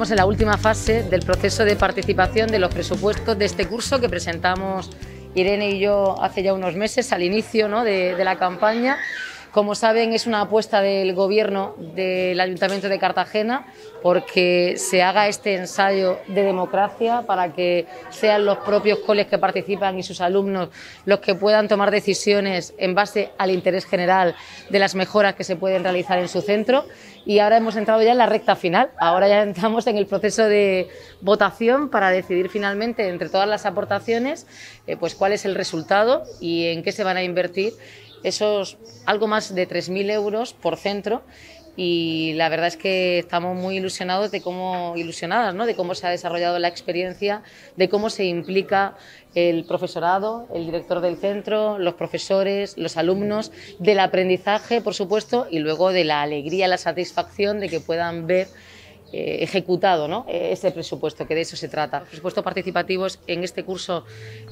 estamos en la última fase del proceso de participación de los presupuestos de este curso que presentamos Irene y yo hace ya unos meses, al inicio ¿no? de, de la campaña. Como saben, es una apuesta del Gobierno del Ayuntamiento de Cartagena porque se haga este ensayo de democracia para que sean los propios coles que participan y sus alumnos los que puedan tomar decisiones en base al interés general de las mejoras que se pueden realizar en su centro. Y ahora hemos entrado ya en la recta final. Ahora ya entramos en el proceso de votación para decidir finalmente entre todas las aportaciones eh, pues cuál es el resultado y en qué se van a invertir esos algo más de 3.000 euros por centro y la verdad es que estamos muy ilusionados de cómo ilusionadas ¿no? de cómo se ha desarrollado la experiencia de cómo se implica el profesorado el director del centro los profesores los alumnos del aprendizaje por supuesto y luego de la alegría la satisfacción de que puedan ver eh, ejecutado ¿no? Eh, ese presupuesto, que de eso se trata. Los presupuestos participativos en este curso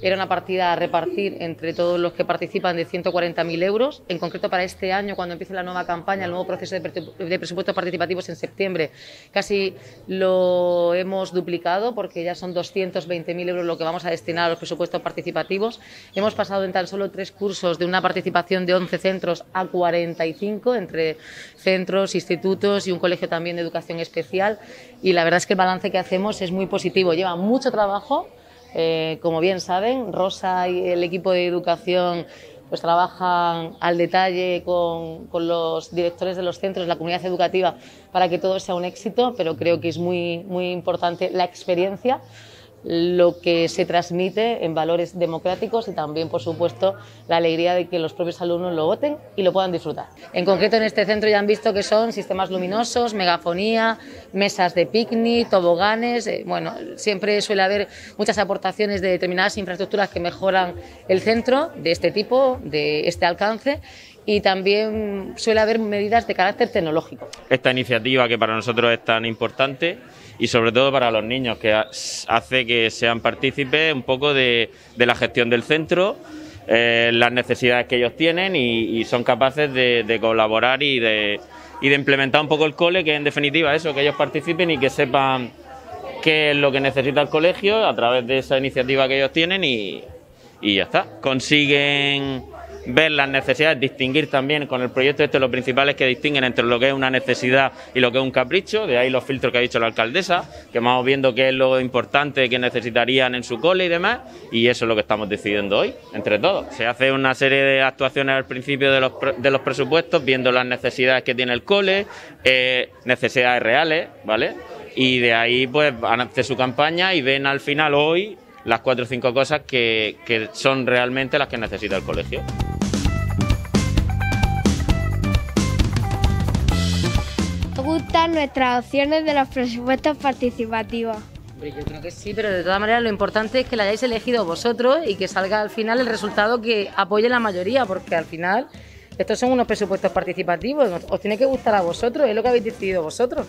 era una partida a repartir entre todos los que participan de 140.000 euros. En concreto, para este año, cuando empiece la nueva campaña, el nuevo proceso de presupuestos participativos en septiembre, casi lo hemos duplicado porque ya son 220.000 euros lo que vamos a destinar a los presupuestos participativos. Hemos pasado en tan solo tres cursos de una participación de 11 centros a 45 entre centros, institutos y un colegio también de educación especial y la verdad es que el balance que hacemos es muy positivo. Lleva mucho trabajo, eh, como bien saben, Rosa y el equipo de educación pues trabajan al detalle con, con, los directores de los centros, la comunidad educativa, para que todo sea un éxito, pero creo que es muy, muy importante la experiencia lo que se transmite en valores democráticos y también, por supuesto, la alegría de que los propios alumnos lo voten y lo puedan disfrutar. En concreto, en este centro ya han visto que son sistemas luminosos, megafonía, mesas de picnic, toboganes. Eh, bueno, siempre suele haber muchas aportaciones de determinadas infraestructuras que mejoran el centro de este tipo, de este alcance y también suele haber medidas de carácter tecnológico. Esta iniciativa que para nosotros es tan importante y sobre todo para los niños, que hace que sean partícipes un poco de, la gestión del centro, eh, las necesidades que ellos tienen y, son capaces de, colaborar y de, y de implementar un poco el cole, que en definitiva eso, que ellos participen y que sepan qué es lo que necesita el colegio a través de esa iniciativa que ellos tienen y, y ya está. Consiguen ver las necesidades, distinguir también con el proyecto este lo principal es que distinguen entre lo que es una necesidad y lo que es un capricho, de ahí los filtros que ha dicho la alcaldesa, que vamos viendo qué es lo importante que necesitarían en su cole y demás, y eso es lo que estamos decidiendo hoy, entre todos. Se hace una serie de actuaciones al principio de los, de los presupuestos, viendo las necesidades que tiene el cole, eh, necesidades reales, ¿vale? Y de ahí pues van a hacer su campaña y ven al final hoy las cuatro o cinco cosas que, que son realmente las que necesita el colegio. Gustan nuestras opciones de los presupuestos participativos. Yo creo que sí, pero de todas maneras lo importante es que la hayáis elegido vosotros y que salga al final el resultado que apoye la mayoría, porque al final estos son unos presupuestos participativos, os tiene que gustar a vosotros, es lo que habéis decidido vosotros.